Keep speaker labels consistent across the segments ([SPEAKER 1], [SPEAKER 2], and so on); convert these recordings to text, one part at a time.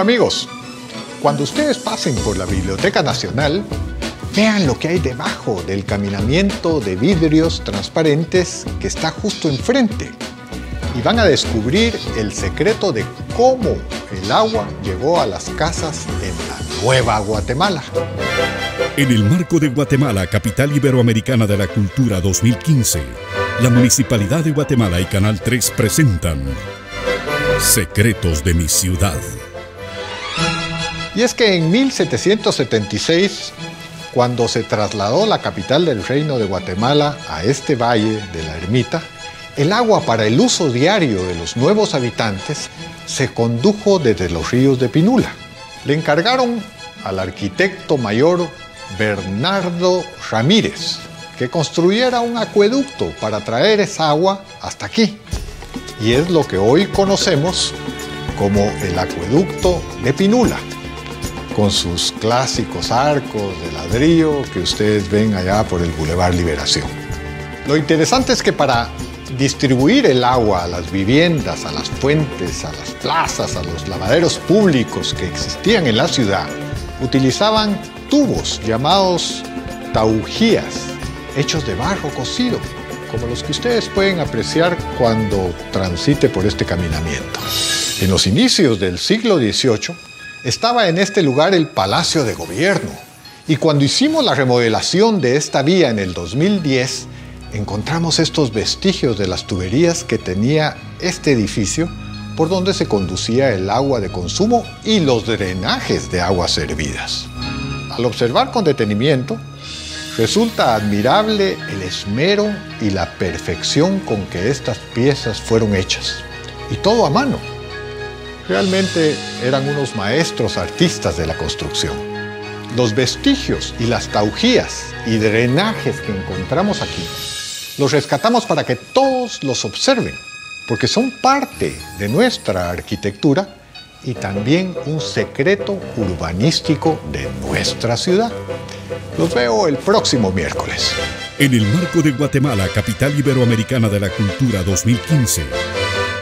[SPEAKER 1] Amigos, cuando ustedes pasen por la Biblioteca Nacional, vean lo que hay debajo del caminamiento de vidrios transparentes que está justo enfrente y van a descubrir el secreto de cómo el agua llegó a las casas en la Nueva Guatemala.
[SPEAKER 2] En el marco de Guatemala, capital iberoamericana de la cultura 2015, la Municipalidad de Guatemala y Canal 3 presentan Secretos de mi ciudad.
[SPEAKER 1] Y es que en 1776, cuando se trasladó la capital del reino de Guatemala a este valle de la ermita, el agua para el uso diario de los nuevos habitantes se condujo desde los ríos de Pinula. Le encargaron al arquitecto mayor Bernardo Ramírez que construyera un acueducto para traer esa agua hasta aquí. Y es lo que hoy conocemos como el acueducto de Pinula, con sus clásicos arcos de ladrillo que ustedes ven allá por el Boulevard Liberación. Lo interesante es que para distribuir el agua a las viviendas, a las fuentes, a las plazas, a los lavaderos públicos que existían en la ciudad, utilizaban tubos llamados taujías, hechos de barro cocido, como los que ustedes pueden apreciar cuando transite por este caminamiento. En los inicios del siglo XVIII estaba en este lugar el Palacio de Gobierno, y cuando hicimos la remodelación de esta vía en el 2010, encontramos estos vestigios de las tuberías que tenía este edificio por donde se conducía el agua de consumo y los drenajes de aguas servidas. Al observar con detenimiento, resulta admirable el esmero y la perfección con que estas piezas fueron hechas. Y todo a mano. Realmente eran unos maestros artistas de la construcción. Los vestigios y las taujías y drenajes que encontramos aquí los rescatamos para que todos los observen, porque son parte de nuestra arquitectura y también un secreto urbanístico de nuestra ciudad. Los veo el próximo miércoles.
[SPEAKER 2] En el marco de Guatemala, capital iberoamericana de la cultura 2015,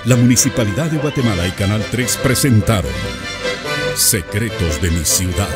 [SPEAKER 2] la Municipalidad de Guatemala y Canal 3 presentaron Secretos de mi ciudad.